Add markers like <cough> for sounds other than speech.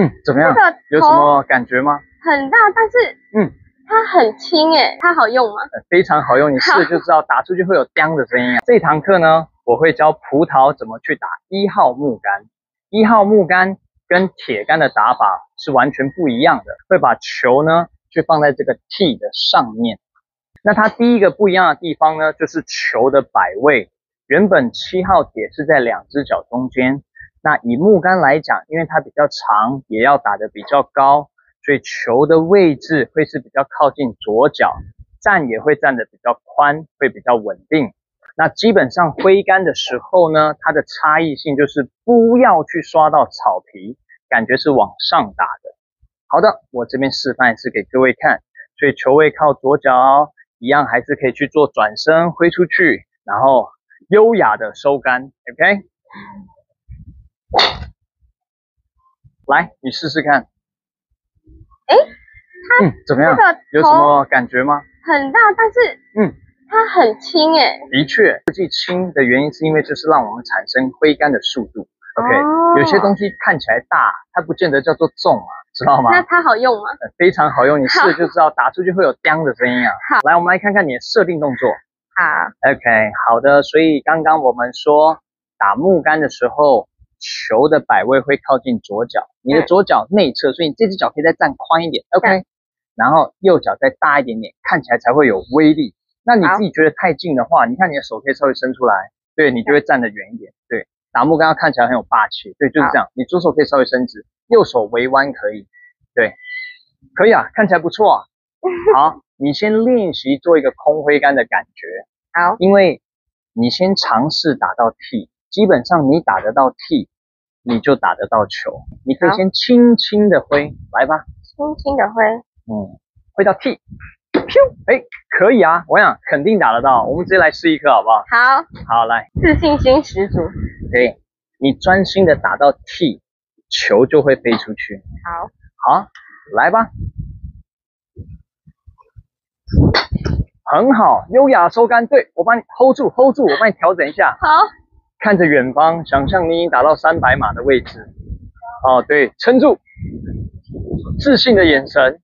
嗯，怎么样？这个有什么感觉吗？很大，但是嗯，它很轻诶，它好用吗？呃非常好用，你试了 <laughs> 就知道，打出去会有“当”的声音啊。这堂课呢，我会教葡萄怎么去打一号木杆。一号木杆跟铁杆的打法是完全不一样的，会把球呢去放在这个 T 的上面。那它第一个不一样的地方呢，就是球的摆位。原本七号铁是在两只脚中间，那以木杆来讲，因为它比较长，也要打得比较高，所以球的位置会是比较靠近左脚，站也会站得比较宽，会比较稳定。那基本上挥杆的时候呢，它的差异性就是不要去刷到草皮，感觉是往上打的。好的，我这边示范一次给各位看，所以球位靠左脚，一样还是可以去做转身挥出去，然后优雅的收杆，OK？来，你试试看。诶嗯，怎么样？这个有什么感觉吗？很大，但是嗯，它很轻哎。的确，设计轻的原因是因为就是让我们产生挥杆的速度。OK，、哦有些东西看起来大，它不见得叫做重啊，知道吗？那它好用吗？呃非常好用，你试了就知道，打出去会有“当”的声音啊。好来，我们来看看你的设定动作。好，OK，好的。所以刚刚我们说打木杆的时候，球的摆位会靠近左脚，你的嗯左脚内侧，所以你这只脚可以再站宽一点。OK，然后右脚再大一点点，看起来才会有威力。那你自己觉得太近的话，你看你的手可以稍微伸出来，对你就会站得远一点。对，打木杆要看起来很有霸气。对，就是这样。你左手可以稍微伸直，右手微弯可以。对，可以啊，看起来不错啊。<laughs> 好，你先练习做一个空挥杆的感觉。好，因为你先尝试打到 T，基本上你打得到 T，你就打得到球。你可以先轻轻的挥，来吧，轻轻的挥。嗯，挥到 T，咻，哎，可以啊，我想肯定打得到。我们直接来试一颗好不好？好，好，来，自信心十足。对，你专心的打到 T，球就会飞出去。好，好，来吧。很好，优雅收杆，对我帮你 hold 住，hold 住，我帮你调整一下。好，看着远方，想象你已经达到三百码的位置。哦，对，撑住，自信的眼神。